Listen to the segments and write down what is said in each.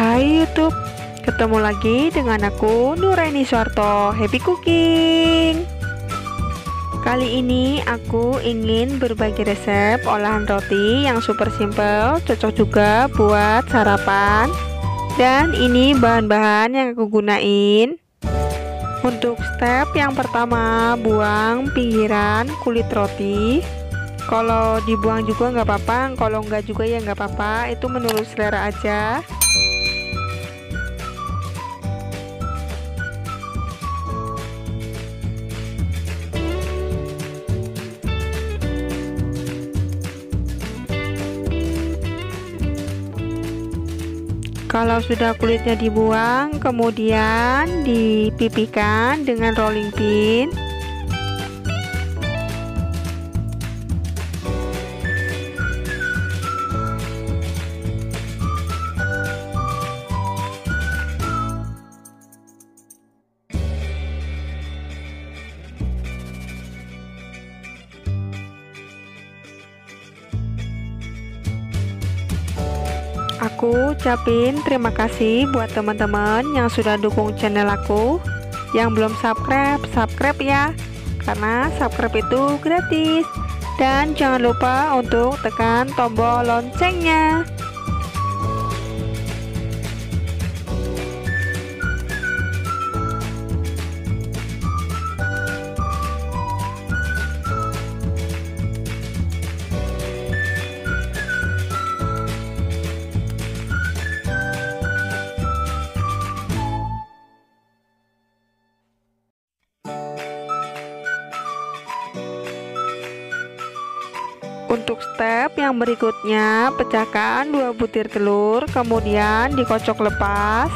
Hai YouTube, ketemu lagi dengan aku Nuraini Suarto Happy Cooking. Kali ini aku ingin berbagi resep olahan roti yang super simple, cocok juga buat sarapan. Dan ini bahan-bahan yang aku gunain. Untuk step yang pertama, buang pinggiran kulit roti. Kalau dibuang juga nggak apa-apa kalau nggak juga ya nggak apa-apa. Itu menurut selera aja Kalau sudah kulitnya dibuang, kemudian dipipihkan dengan rolling pin. Aku ucapin terima kasih buat teman-teman yang sudah dukung channel aku. Yang belum subscribe, subscribe ya. Karena subscribe itu gratis. Dan jangan lupa untuk tekan tombol loncengnya Untuk step yang berikutnya, pecahkan dua butir telur, kemudian dikocok lepas.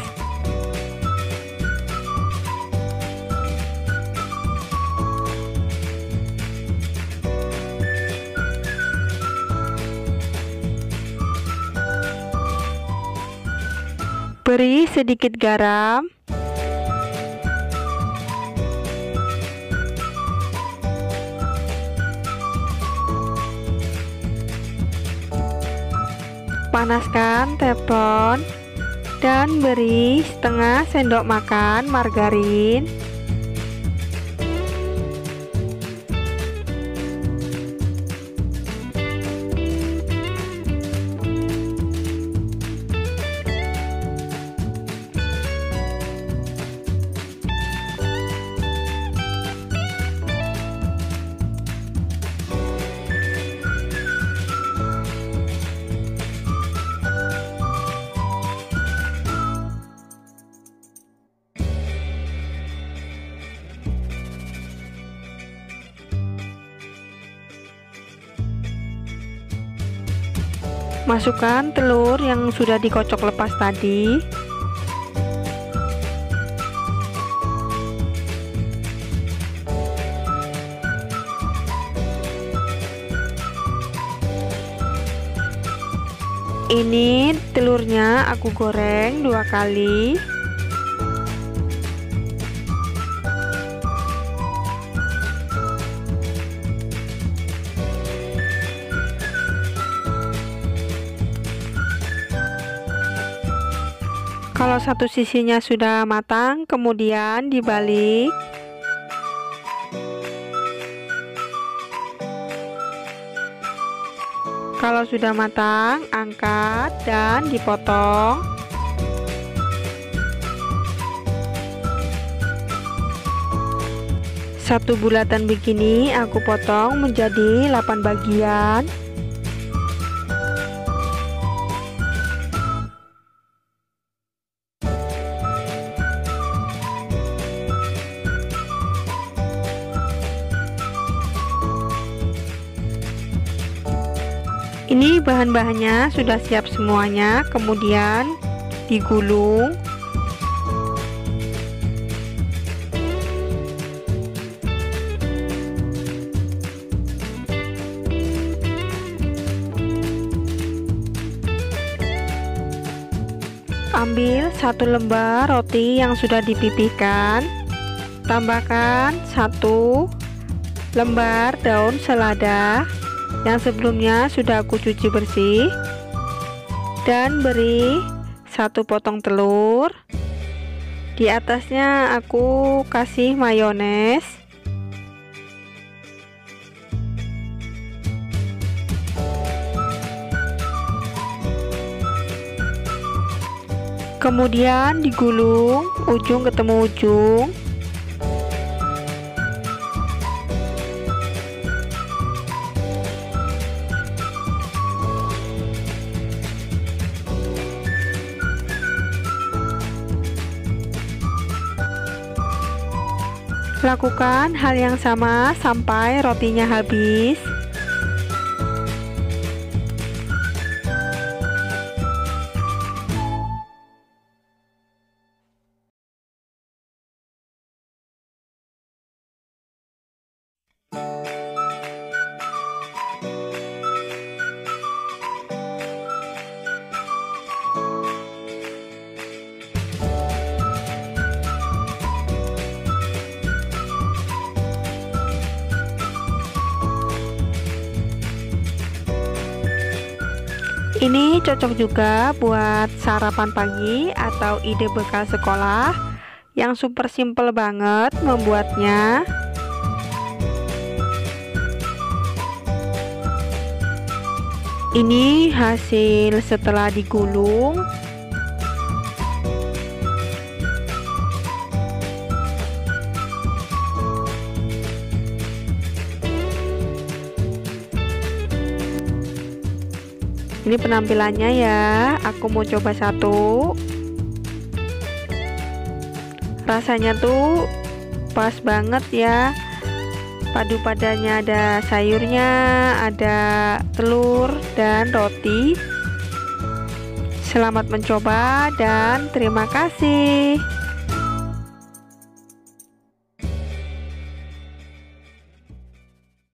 Beri sedikit garam. Panaskan teflon dan beri setengah sendok makan margarin. Masukkan telur yang sudah dikocok lepas tadi. Ini telurnya aku goreng dua kali. Kalau satu sisinya sudah matang, kemudian dibalik. Kalau sudah matang, angkat dan dipotong. Satu bulatan begini aku potong menjadi 8 bagian. Ini bahan-bahannya sudah siap semuanya, kemudian digulung. Ambil satu lembar roti yang sudah dipipihkan, tambahkan satu lembar daun selada yang sebelumnya sudah aku cuci bersih dan beri satu potong telur. Di atasnya aku kasih mayones. Kemudian digulung ujung ketemu ujung. Lakukan hal yang sama sampai rotinya habis. Ini cocok juga buat sarapan pagi atau ide bekal sekolah yang super simple banget membuatnya. Ini hasil setelah digulung ini penampilannya ya. Aku mau coba satu. Rasanya tuh pas banget ya. Padu padanya ada sayurnya ada telur dan roti. Selamat mencoba dan terima kasih